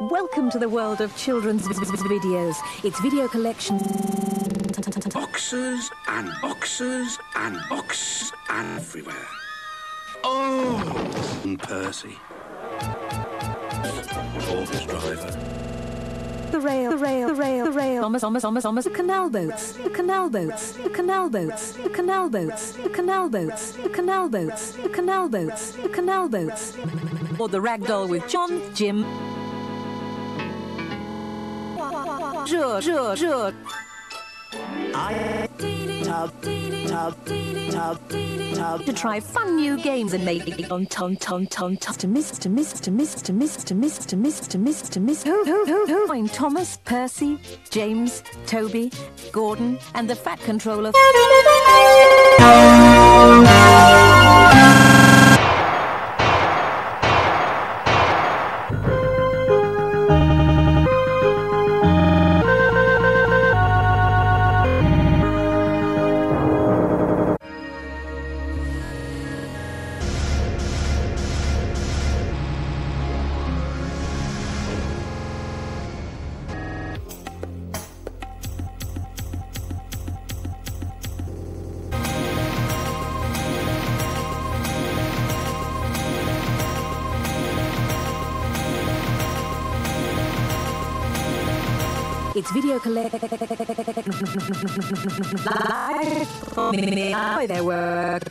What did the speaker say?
Welcome to the world of children's videos. It's video collection. Boxes and boxes and boxes and everywhere. Oh, and Percy. Office driver. The rail, the rail, the rail, the rail. Thomas, Thomas, Thomas, Thomas. The canal boats, the canal boats, the canal boats, the canal boats, the canal boats, the canal boats, the canal boats, the canal boats. Or the ragdoll with John, Jim. To try fun new games and make it on ton ton ton ton to miss to miss to miss to miss to miss to miss to miss to miss. Ho ho ho ho find Thomas, Percy, James, Toby, Gordon, and the fat controller. It's video collect. Hi there, work.